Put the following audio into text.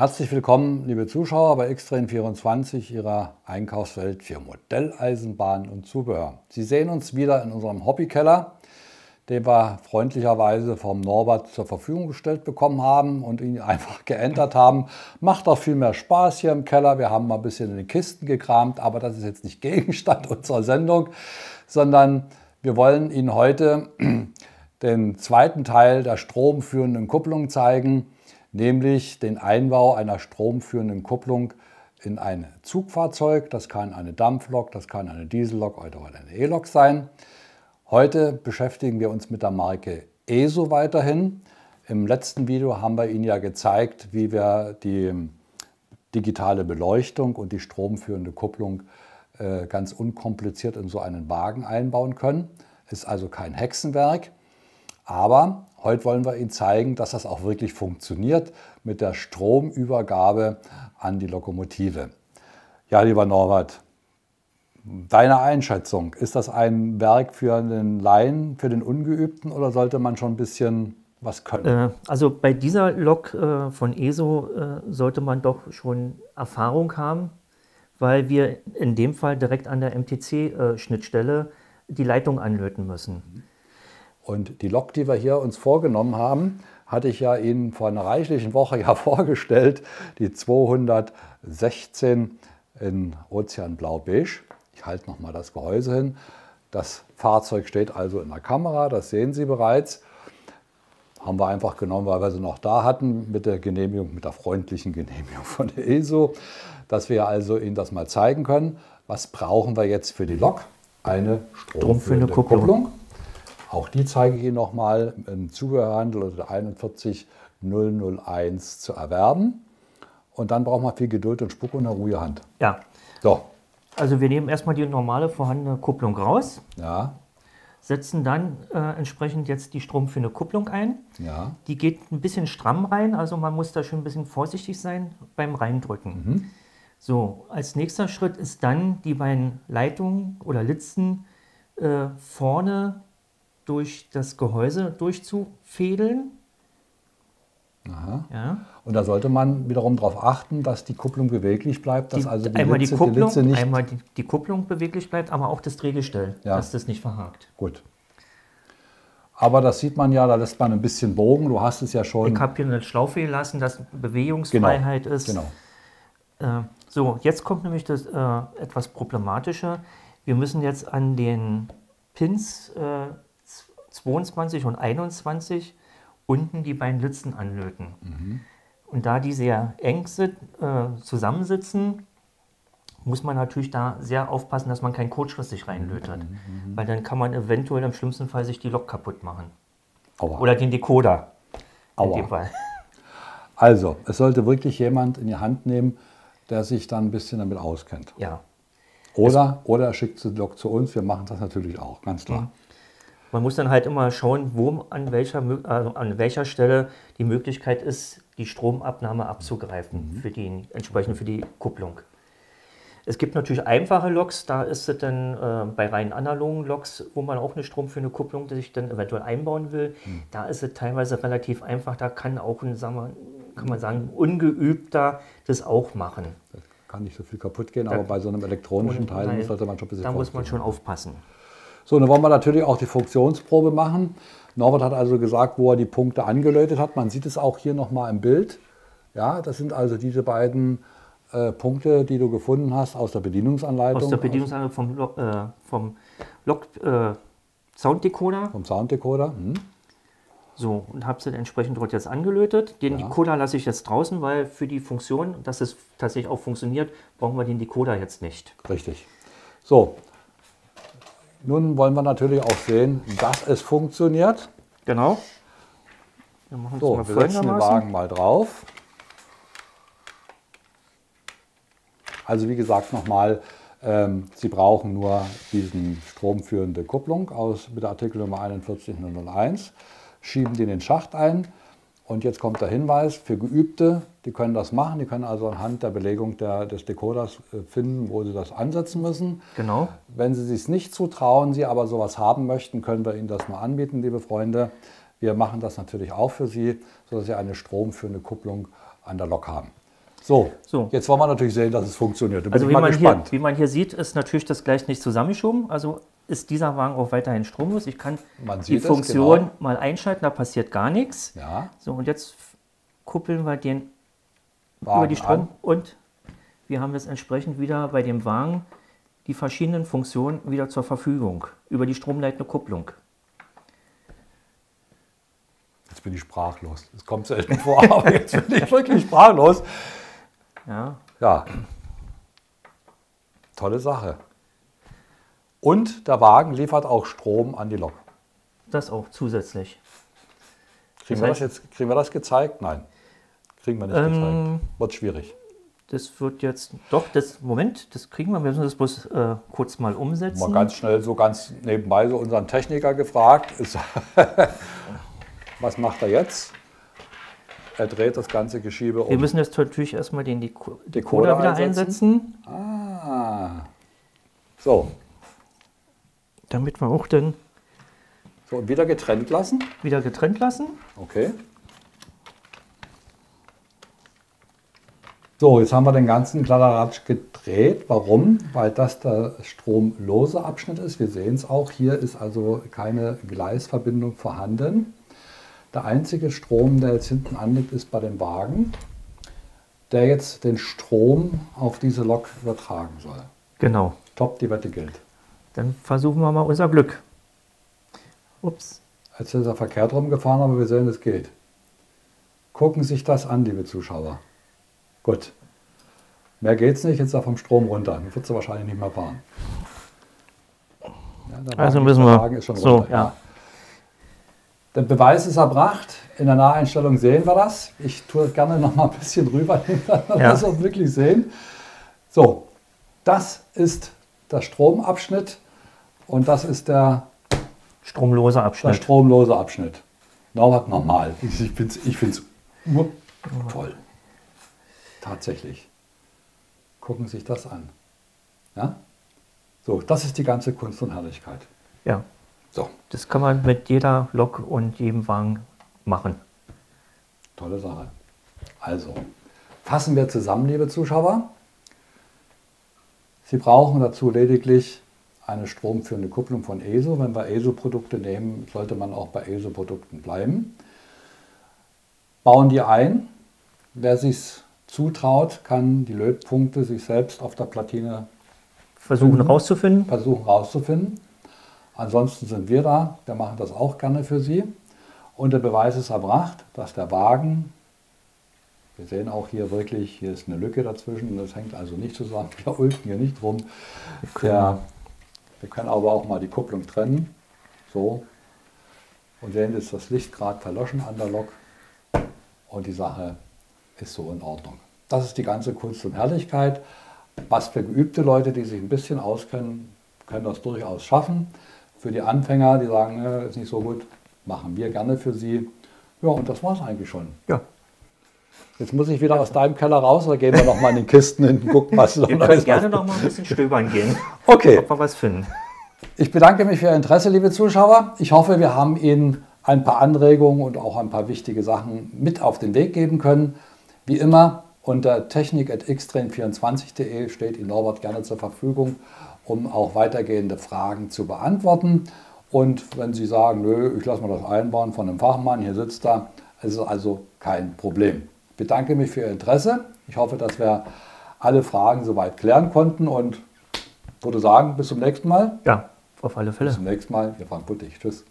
Herzlich willkommen, liebe Zuschauer, bei Xtrain24, Ihrer Einkaufswelt für Modelleisenbahnen und Zubehör. Sie sehen uns wieder in unserem Hobbykeller, den wir freundlicherweise vom Norbert zur Verfügung gestellt bekommen haben und ihn einfach geändert haben. Macht auch viel mehr Spaß hier im Keller. Wir haben mal ein bisschen in den Kisten gekramt, aber das ist jetzt nicht Gegenstand unserer Sendung, sondern wir wollen Ihnen heute den zweiten Teil der stromführenden Kupplung zeigen nämlich den Einbau einer stromführenden Kupplung in ein Zugfahrzeug. Das kann eine Dampflok, das kann eine Diesellok oder eine E-Lok sein. Heute beschäftigen wir uns mit der Marke ESO weiterhin. Im letzten Video haben wir Ihnen ja gezeigt, wie wir die digitale Beleuchtung und die stromführende Kupplung äh, ganz unkompliziert in so einen Wagen einbauen können. Ist also kein Hexenwerk. Aber heute wollen wir Ihnen zeigen, dass das auch wirklich funktioniert mit der Stromübergabe an die Lokomotive. Ja, lieber Norbert, deine Einschätzung, ist das ein Werk für den Laien, für den Ungeübten oder sollte man schon ein bisschen was können? Äh, also bei dieser Lok äh, von ESO äh, sollte man doch schon Erfahrung haben, weil wir in dem Fall direkt an der MTC-Schnittstelle die Leitung anlöten müssen. Und die Lok, die wir hier uns vorgenommen haben, hatte ich ja Ihnen vor einer reichlichen Woche ja vorgestellt, die 216 in Ozeanblau-Beige. Ich halte nochmal das Gehäuse hin. Das Fahrzeug steht also in der Kamera, das sehen Sie bereits. Haben wir einfach genommen, weil wir sie noch da hatten, mit der Genehmigung, mit der freundlichen Genehmigung von der ESO, dass wir also Ihnen das mal zeigen können. Was brauchen wir jetzt für die Lok? Eine stromführende Kupplung. Kupplung. Auch die zeige ich Ihnen nochmal im Zubehörhandel unter 41001 zu erwerben. Und dann braucht man viel Geduld und Spuck und eine ruhige Hand. Ja. So. Also wir nehmen erstmal die normale vorhandene Kupplung raus. Ja. Setzen dann äh, entsprechend jetzt die stromführende Kupplung ein. Ja. Die geht ein bisschen stramm rein, also man muss da schon ein bisschen vorsichtig sein beim Reindrücken. Mhm. So, als nächster Schritt ist dann die beiden Leitungen oder Litzen äh, vorne durch das Gehäuse durchzufädeln. Aha. Ja. Und da sollte man wiederum darauf achten, dass die Kupplung beweglich bleibt, dass die, also die einmal Litze, die Kupplung, die nicht einmal die, die, Kupplung beweglich bleibt, aber auch das Drehgestell, ja. dass das nicht verhakt. Gut. Aber das sieht man ja, da lässt man ein bisschen Bogen. Du hast es ja schon. Ich habe hier eine Schlaufe gelassen, dass Bewegungsfreiheit genau. ist. Genau. Äh, so, jetzt kommt nämlich das äh, etwas Problematische. Wir müssen jetzt an den Pins äh, 22 und 21 unten die beiden Litzen anlöten. Mhm. Und da die sehr eng sind, äh, zusammensitzen, muss man natürlich da sehr aufpassen, dass man keinen kurzschlüssig reinlötet. Mhm. Weil dann kann man eventuell im schlimmsten Fall sich die Lok kaputt machen. Aua. Oder den Decoder. Aua. In dem Fall. Also, es sollte wirklich jemand in die Hand nehmen, der sich dann ein bisschen damit auskennt. Ja. Oder, oder er schickt die Lok zu uns, wir machen das natürlich auch, ganz klar. Mhm. Man muss dann halt immer schauen, wo an welcher, also an welcher Stelle die Möglichkeit ist, die Stromabnahme abzugreifen, mhm. für die, entsprechend für die Kupplung. Es gibt natürlich einfache Loks, da ist es dann äh, bei rein analogen Loks, wo man auch eine stromführende Kupplung die sich dann eventuell einbauen will. Mhm. Da ist es teilweise relativ einfach, da kann auch ein, sagen wir, kann man sagen, ungeübter das auch machen. Das kann nicht so viel kaputt gehen, da, aber bei so einem elektronischen Teil sollte man schon ein bisschen Da muss man schon aufpassen. So, dann wollen wir natürlich auch die Funktionsprobe machen. Norbert hat also gesagt, wo er die Punkte angelötet hat. Man sieht es auch hier nochmal im Bild. Ja, das sind also diese beiden äh, Punkte, die du gefunden hast aus der Bedienungsanleitung. Aus der Bedienungsanleitung vom, Log, äh, vom Log, äh, Sounddecoder. Vom Sounddecoder. Hm. So, und habe sie entsprechend dort jetzt angelötet. Den ja. Decoder lasse ich jetzt draußen, weil für die Funktion, dass es tatsächlich auch funktioniert, brauchen wir den Decoder jetzt nicht. Richtig. So, nun wollen wir natürlich auch sehen, dass es funktioniert. Genau. Wir machen so, wir setzen den Wagen mal drauf. Also wie gesagt nochmal, ähm, Sie brauchen nur diesen stromführende Kupplung aus mit der Artikelnummer 41001, schieben die in den Schacht ein und jetzt kommt der Hinweis für Geübte, die können das machen, die können also anhand der Belegung der, des Decoders äh, finden, wo sie das ansetzen müssen. Genau. Wenn Sie sich nicht zutrauen, Sie aber sowas haben möchten, können wir Ihnen das mal anbieten, liebe Freunde. Wir machen das natürlich auch für Sie, sodass Sie eine stromführende Kupplung an der Lok haben. So, So. jetzt wollen wir natürlich sehen, dass es funktioniert. Da Also wie mal man, gespannt. hier, wie man hier sieht, ist natürlich das gleich nicht zusammengeschoben. Also ist dieser Wagen auch weiterhin stromlos. Ich kann die Funktion genau. mal einschalten, da passiert gar nichts. Ja, So, und jetzt kuppeln wir den Wagen über die Strom an. und wir haben jetzt entsprechend wieder bei dem Wagen die verschiedenen Funktionen wieder zur Verfügung über die stromleitende Kupplung. Jetzt bin ich sprachlos. Das kommt selten vor, aber jetzt bin ich wirklich sprachlos. Ja, Ja, tolle Sache. Und der Wagen liefert auch Strom an die Lok. das auch zusätzlich. Kriegen, Das wir, das heißt- jetzt, kriegen wir das gezeigt? Nein. Kriegen wir nicht Ähm, gezeigt. Wird schwierig. Das wird jetzt, doch, das, Moment, das kriegen wir, wir müssen das bloß äh, kurz mal umsetzen. Mal ganz schnell, so ganz nebenbei, so unseren Techniker gefragt. Ist, was macht er jetzt? Er dreht das ganze Geschiebe Wir um. müssen jetzt natürlich erstmal den Decoder Decoder wieder einsetzen. einsetzen, Ah. So, damit wir auch dann so und wieder getrennt lassen. wieder getrennt lassen. Okay. So, jetzt haben wir den ganzen Kladderadatsch gedreht. Warum? Weil das der stromlose Abschnitt ist. Wir sehen es auch. Hier ist also keine Gleisverbindung vorhanden. Der einzige Strom, der jetzt hinten anliegt, ist bei dem Wagen, der jetzt den Strom auf diese Lok übertragen soll. Genau. Top, die Wette gilt. Dann versuchen wir mal unser Glück. Ups. Jetzt ist er verkehrt rumgefahren, aber wir sehen, es geht. Gucken sich das an, liebe Zuschauer. Gut. Mehr geht's nicht, jetzt ist er vom Strom runter. Dann wird sie wahrscheinlich nicht mehr fahren. Ja, der Also Wagen- müssen wir- so, runter, ja. Der Beweis ist erbracht. In der Naheinstellung sehen wir das. Ich tue gerne noch mal ein bisschen rüber, dass wir Ja. das auch wirklich sehen. So, das ist der Stromabschnitt und das ist der Stromloser der Abschnitt. stromlose Abschnitt. Norbert normal. Ich finde es ich find's toll. Tatsächlich. Gucken Sie sich das an. Ja? So, das ist die ganze Kunst und Herrlichkeit. Ja, So, das kann man mit jeder Lok und jedem Wagen machen. tolle Sache. Also, fassen wir zusammen, liebe Zuschauer. Sie brauchen dazu lediglich eine stromführende Kupplung von ESO. Wenn wir ESO-Produkte nehmen, sollte man auch bei ESO-Produkten bleiben. Bauen die ein. Wer sich zutraut, kann die Lötpunkte sich selbst auf der Platine Versuchen Mhm. rauszufinden. versuchen rauszufinden. Ansonsten sind wir da, wir machen das auch gerne für Sie. Und der Beweis ist erbracht, dass der Wagen, wir sehen auch hier wirklich, hier ist eine Lücke dazwischen, das hängt also nicht zusammen, wir ulten hier nicht rum. Der, wir können aber auch mal die Kupplung trennen, so. Und sehen, ist das Licht gerade verloschen an der Lok und die Sache ist so in Ordnung. Das ist die ganze Kunst und Herrlichkeit. Was für geübte Leute, die sich ein bisschen auskennen, können das durchaus schaffen. Für die Anfänger, die sagen, äh, ist nicht so gut, machen wir gerne für sie. Ja, und das war es eigentlich schon. Ja, Jetzt muss ich wieder aus deinem Keller raus oder gehen wir noch mal in den Kisten hinten gucken, was wir Neues können gerne auf- noch mal ein bisschen stöbern gehen, Okay, ob wir was finden. ich bedanke mich für Ihr Interesse, liebe Zuschauer. Ich hoffe, wir haben Ihnen ein paar Anregungen und auch ein paar wichtige Sachen mit auf den Weg geben können. Wie immer, unter technik.xtrain24.de steht Ihnen Norbert gerne zur Verfügung, um auch weitergehende Fragen zu beantworten. Und wenn Sie sagen, nö, ich lasse mir das einbauen von einem Fachmann, hier sitzt er, ist es also kein Problem. Ich bedanke mich für Ihr Interesse. Ich hoffe, dass wir alle Fragen soweit klären konnten und würde sagen, bis zum nächsten Mal. Ja, auf alle Bis Fälle. zum nächsten Mal. Wir fahren Buttig. Tschüss.